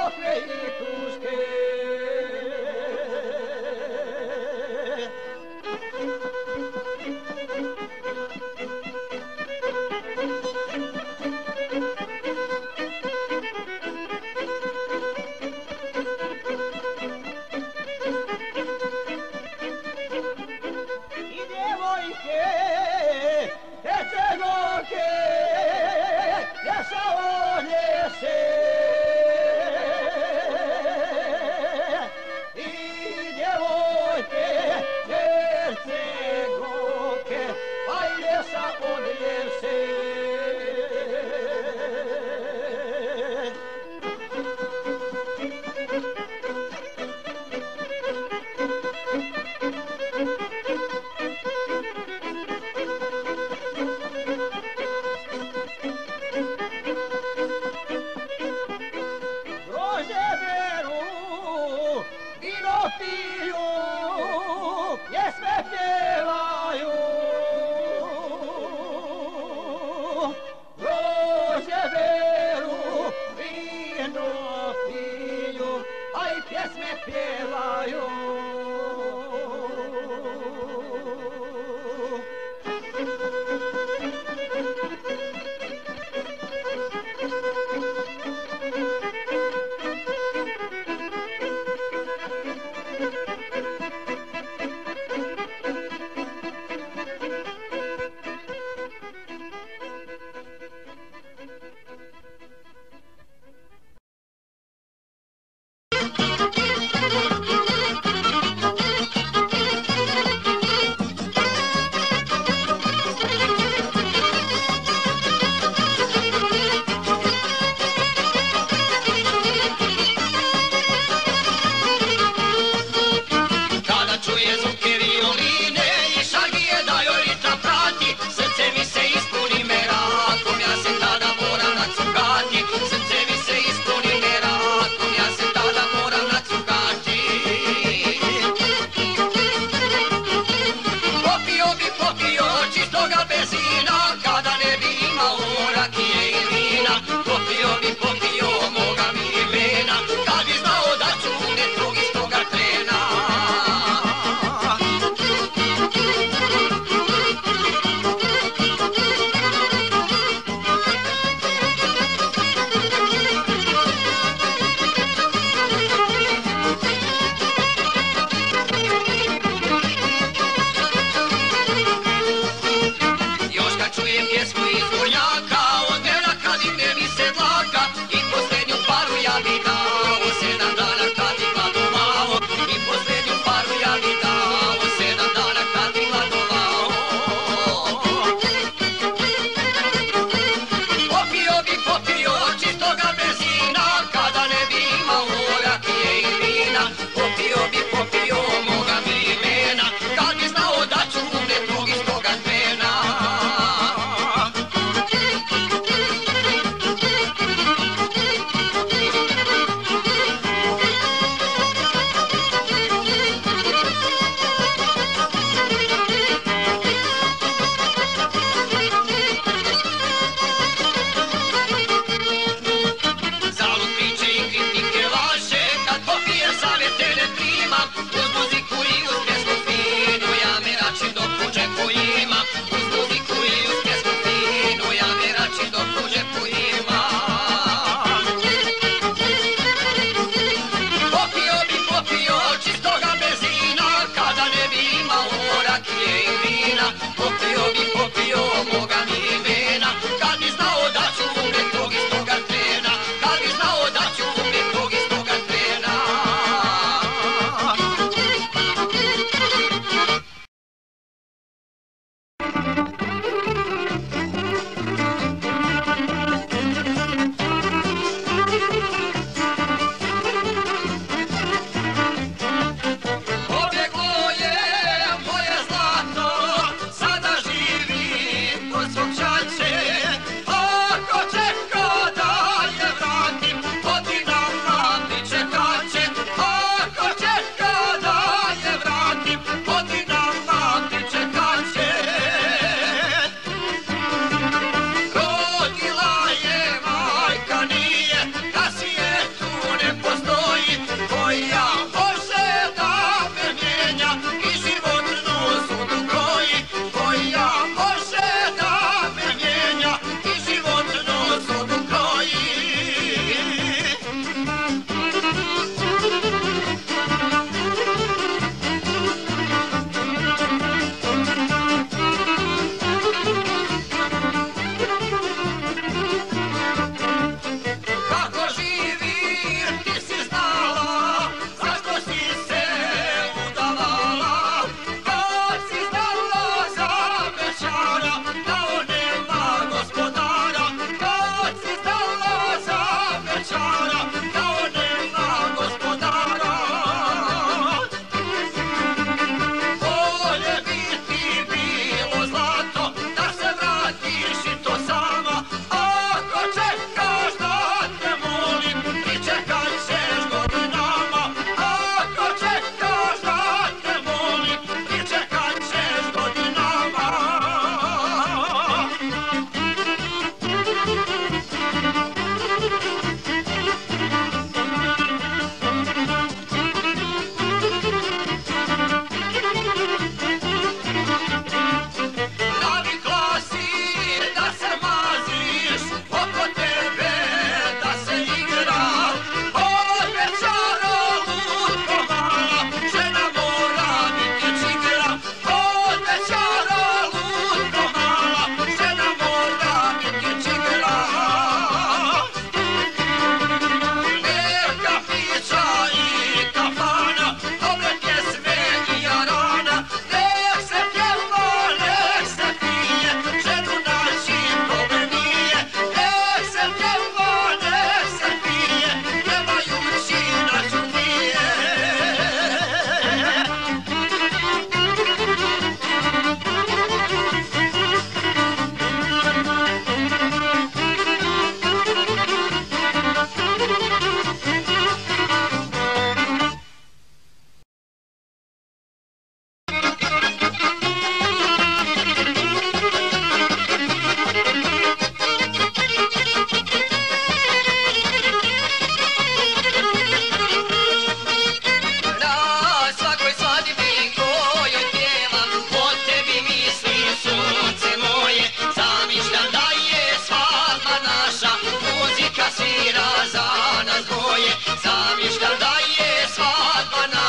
a i skotre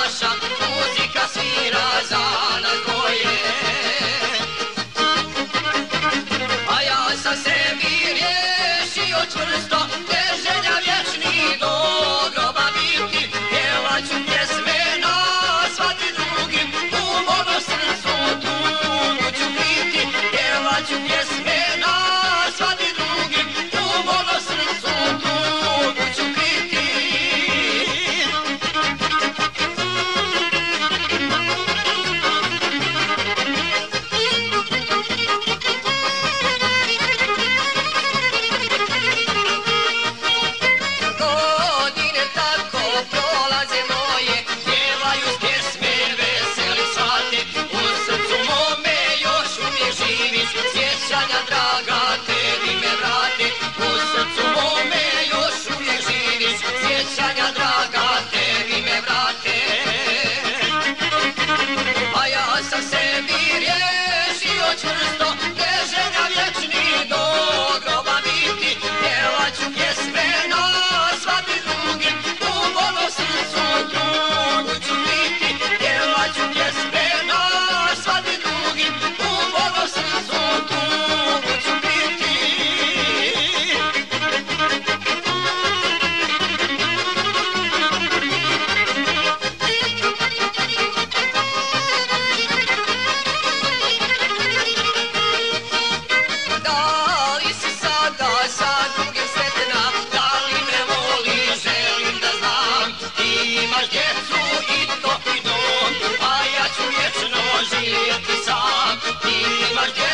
naša muzika svira za nas dvoje. A ja sam sebi riješio čvrsto te želja vječni do groba biti. Pjevat ću pjesme na svati drugim u mojom srcu tugu ću biti. Pjevat ću pjesme Marquez.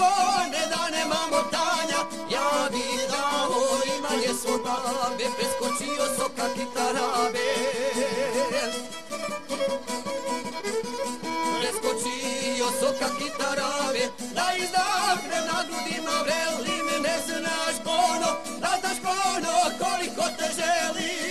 one dane mamo Tanja. Ja bi dao ima jesu babe. Preskočio soka kitarabe Preskočio soka kitarabe Da izdahnem na grudima vreli me Ne znaš kono, da znaš kono Koliko te želim.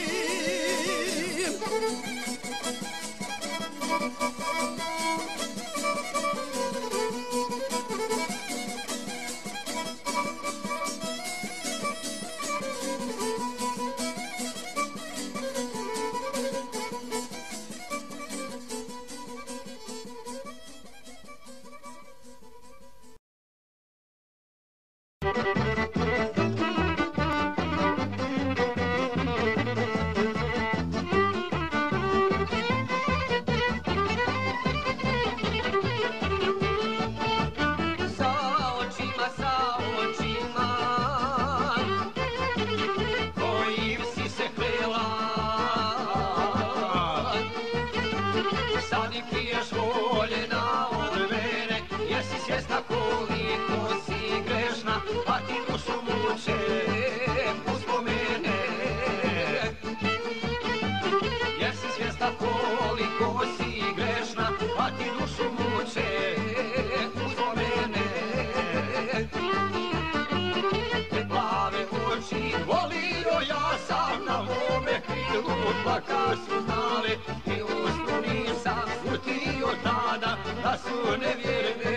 svaka su znale i ostuni sam utio tada da su nevjerne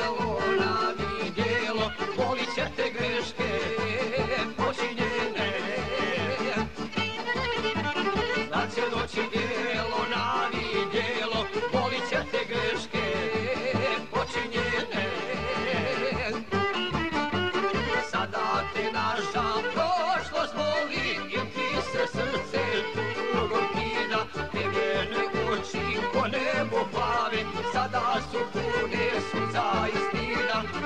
djelo navi djelo Volit ćete greške počinjene. Znači doći djelo navi djelo Volit ćete greške počinjene. Sada te naša prošlost voli i ti se srce drugom kida Te vjerne oči ko nebo plavi Sada su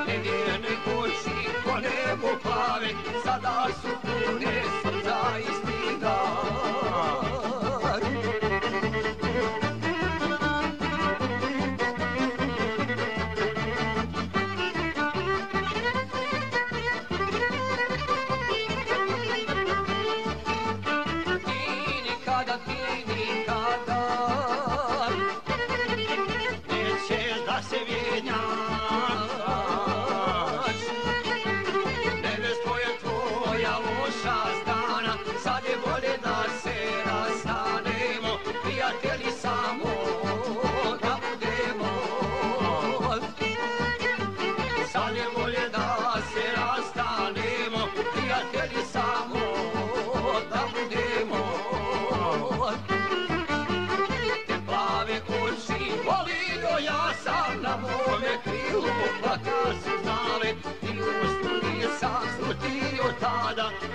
Nevijene moći ko nebo plave Sada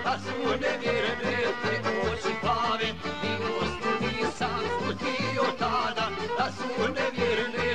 da su nevjerne te oči pave, milost mi sam htio tada, da su nevjerne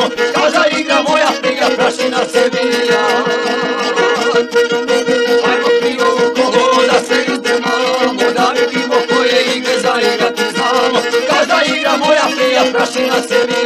igramo, kada igra moja, igra prašina Sevilla. Ajmo pivo u kolo da se izdemamo, da vidimo koje igre zaigrati znamo, kada igra moja, igra prašina Sevilla.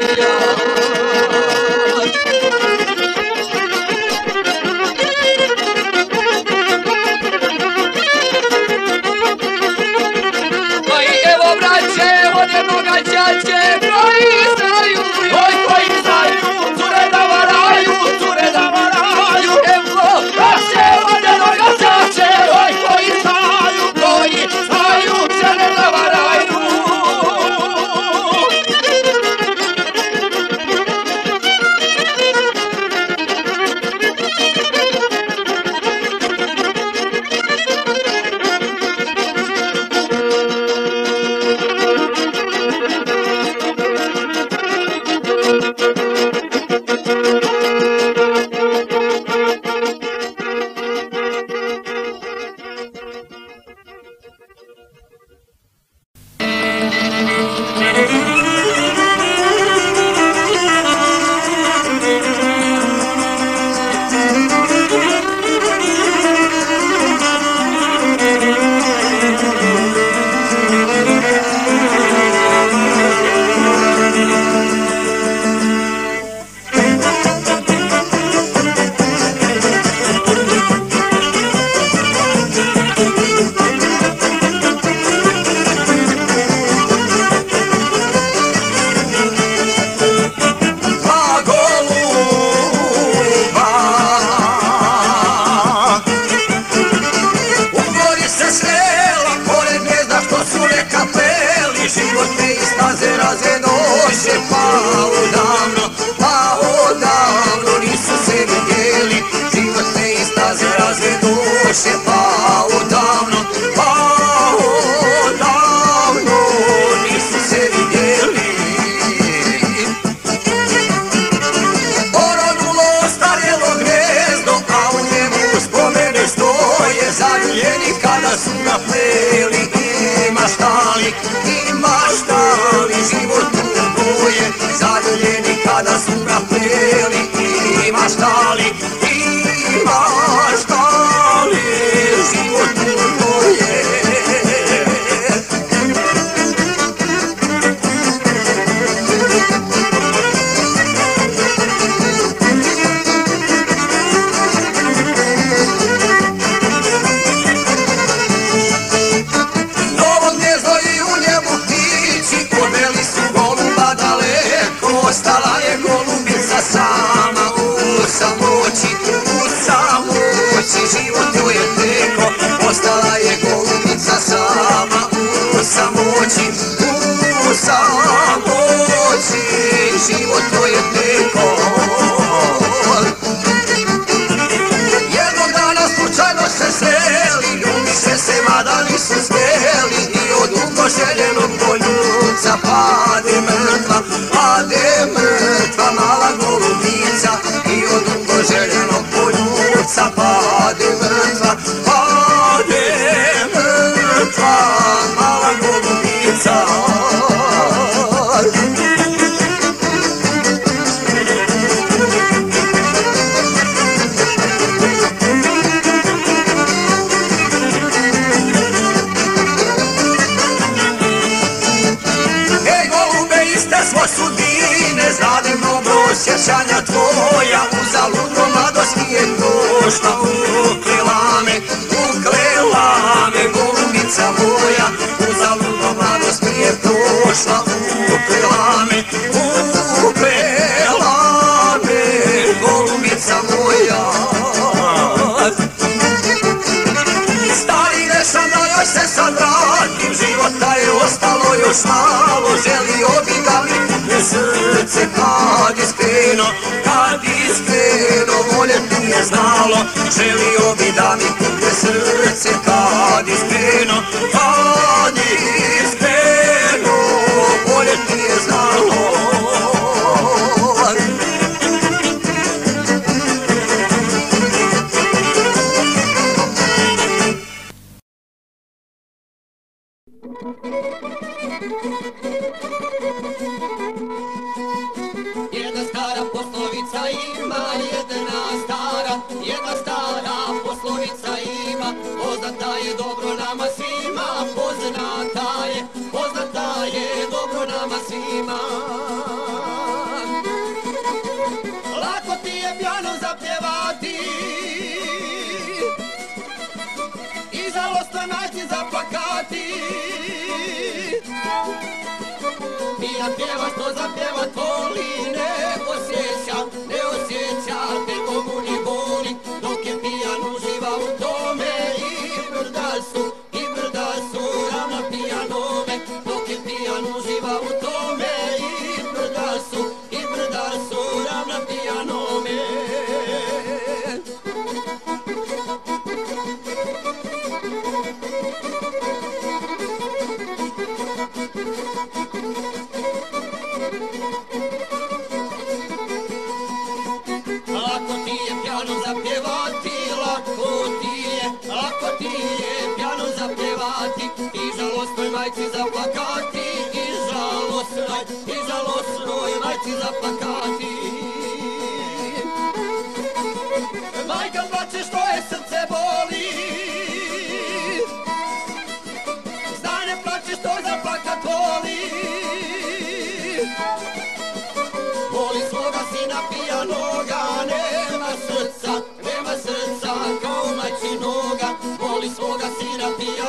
Želio bi da mi kupe srce kad ispeno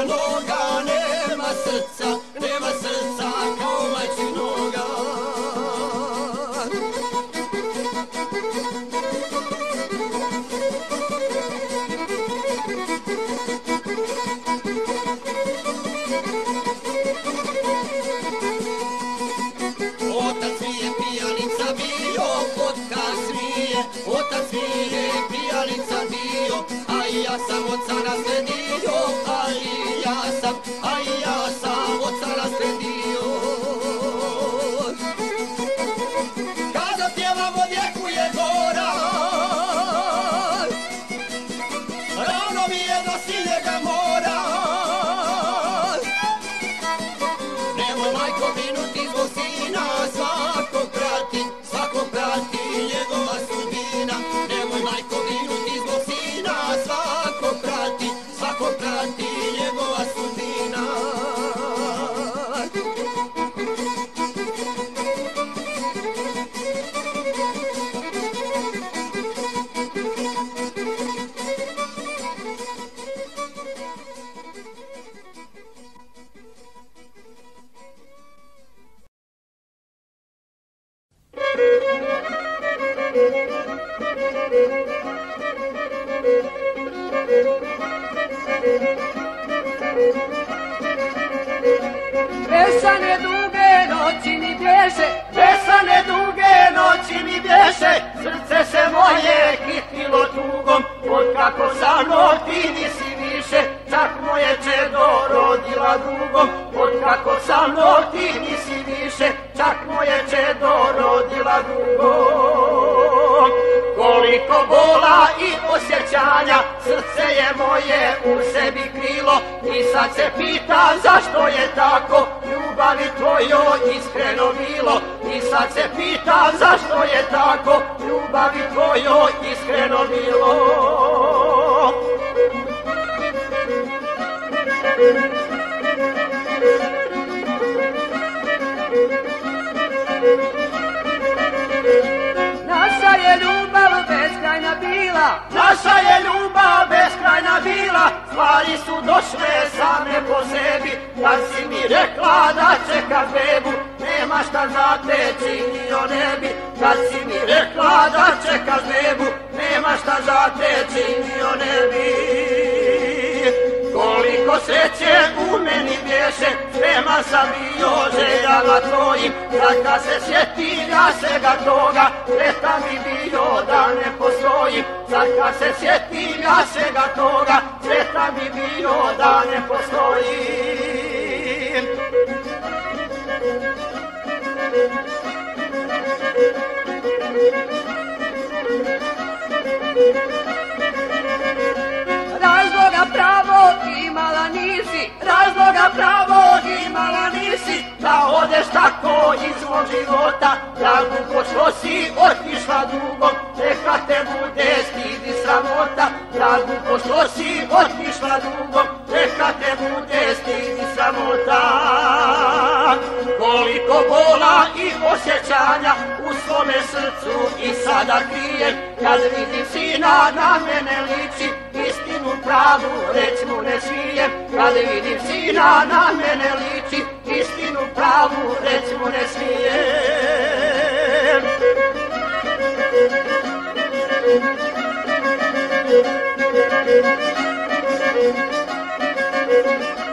Lord. Democratic. Osjećanja, srce je moje u sebi krilo, i sad se pita zašto je tako, ljubavi tvojoj iskreno bilo, i sad se pita zašto je tako, ljubavi tvojoj iskreno bilo. Naša je ljubav beskrajna bila, stvari su došle same po sebi, kad si mi rekla da čekaš bebu, nema šta za te činio ne bi, kad si mi rekla da čekaš bebu, nema šta za te činio ne. Sreće u meni bješe, sprema sam bio željama tvojim, sad kad se sjetim ja svega toga, sretan bi bio da ne postojim, sad kad se sjetim ja svega toga, sretan bi bio da ne postojim. Razloga pravo imala nisi, Razloga pravo imala nisi Da odeš tako iz mog života. Ja dugo što si otišla dugo Neka te bude stid i sramota. Ja dugo što si otišla dugo Neka te bude stid i sramota. Koliko bola i osjećanja U svome srcu i sada krijem Kad vidim sina na mene liči Istinu pravu reć mu ne smijem Kad vidim sina na mene liči. Istinu pravu reć mu ne smijem u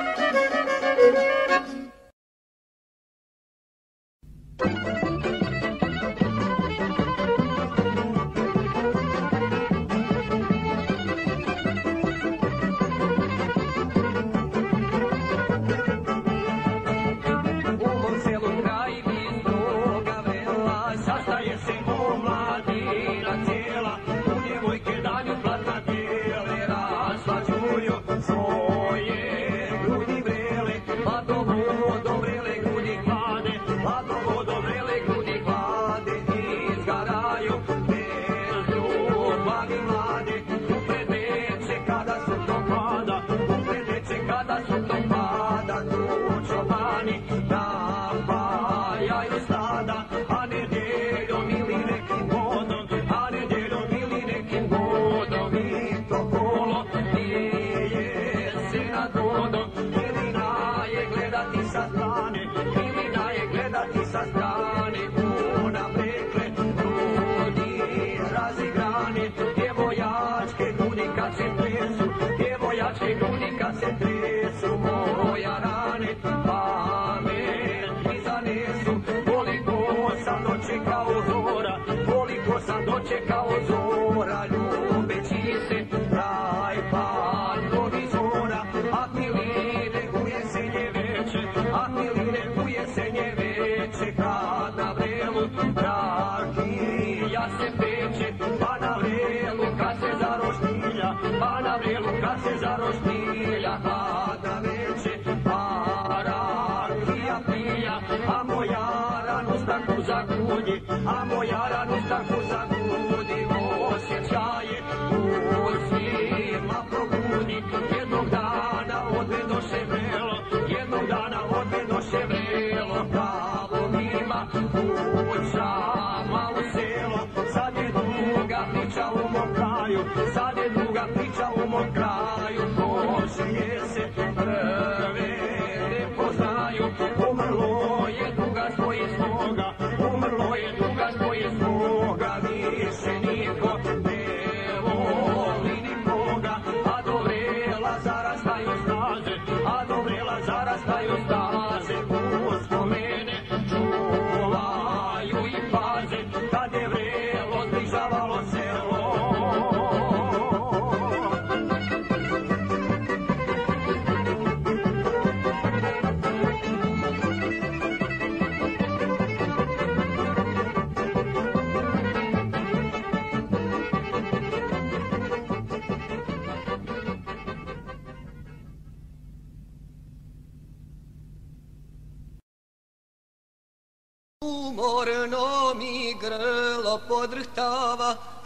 rakija se peče Pa na vrelu kad se zaroštilja Pa na vrelu kad se zaroštilja Kad na veče pa rakija pija A moja ranu staku za grudi A moja ranu staku za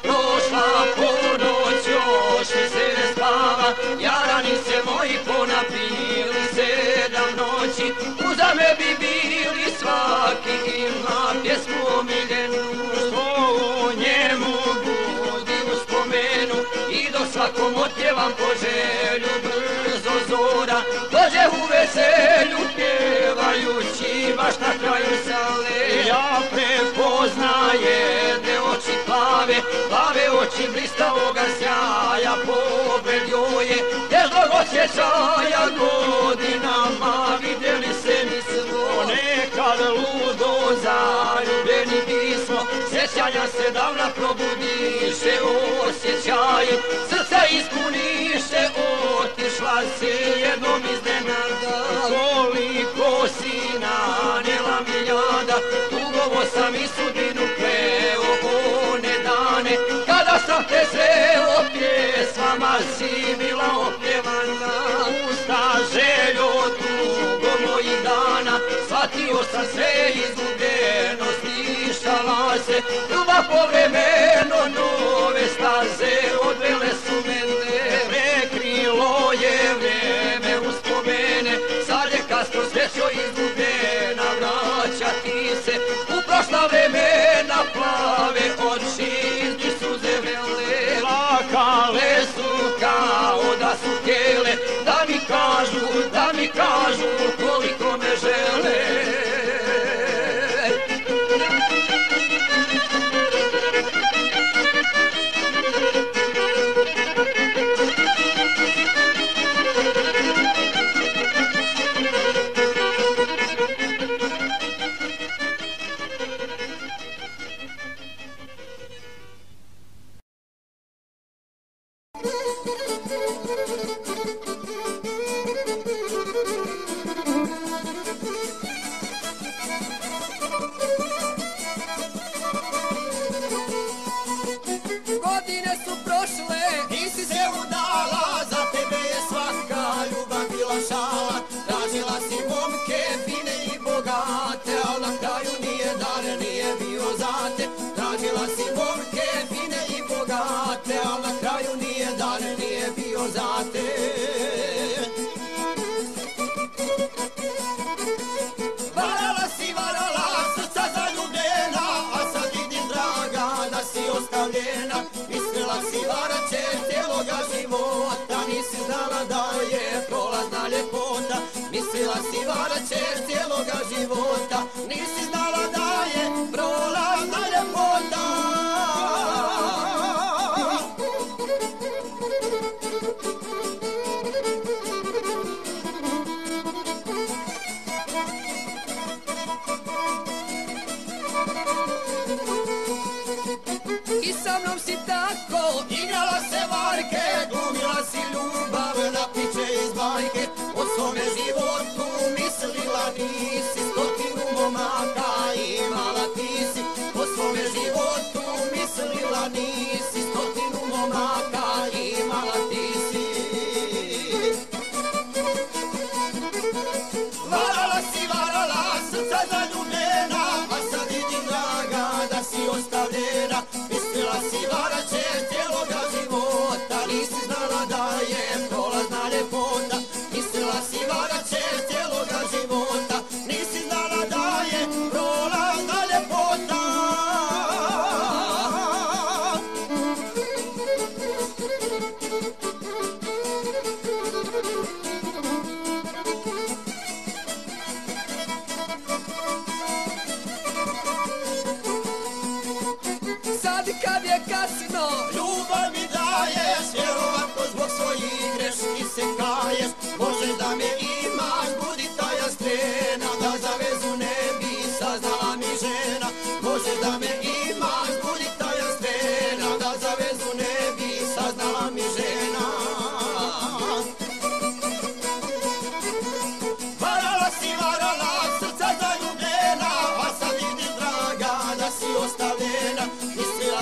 Prošla ponoć još mi se ne spava, jarani se moji ponapili sedam noći, uza me bi bili svaki ima pjesmu omiljenu, što u njemu budi spomenu i do svakom otjevam po želju brzo zora, dođe u veselju osjećaja godinama, vidjeli se mi svo, nekad ludo zaljubljeni bismo, sjećanja se davna probudiše, osjećaj, srca ispuniše, otišla si jednom iznenada, koliko si nanjela mi jada, tugovo sam i sudbinu te sreo pjesmama si bila opjevana. Usta željo dugo mojih dana shvatio sam sve izgubljeno stišala se ljubav povremeno nove mi kažu bio za te Tražila si momke fine i bogate, al na kraju nije dar, nije bio za te Varala si, varala, srca zaljubljena, a sad vidim draga da si ostavljena. Mislila si varat će cijeloga života, nisi znala da je prolazna ljepota. Mislila si varat će cijeloga života, nisi znala da je prolazna ljepota. i sa mnom si tako, Igrala se varke, glumila si ljubav na priče iz bajke nisi, stotinu momaka imala ti si O svome životu mislila nisi, stotinu momaka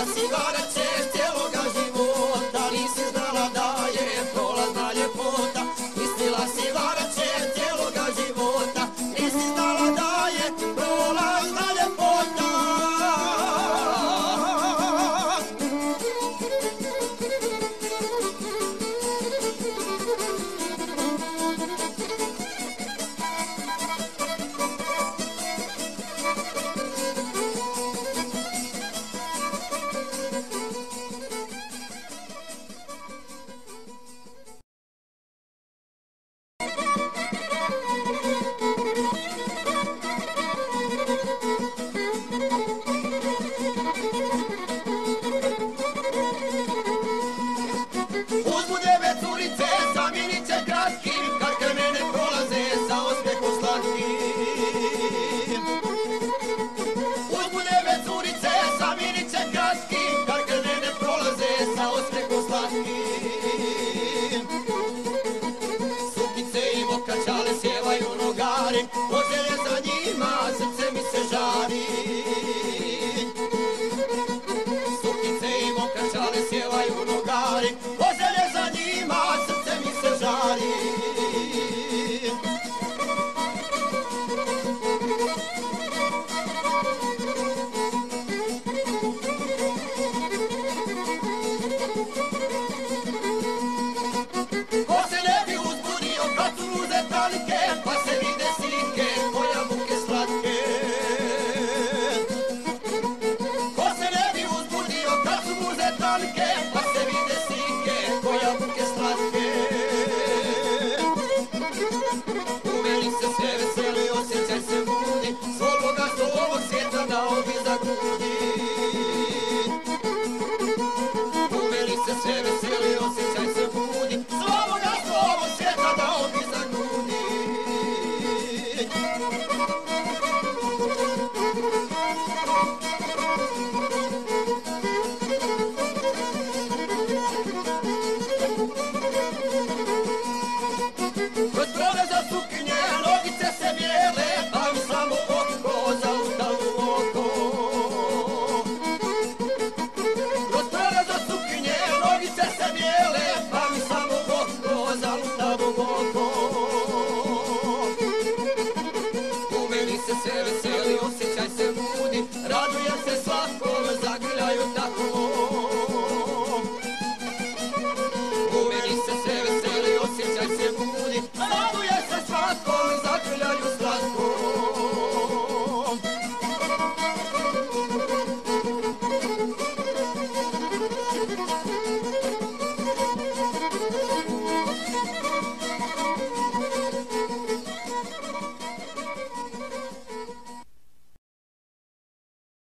Mislila si varat ćeš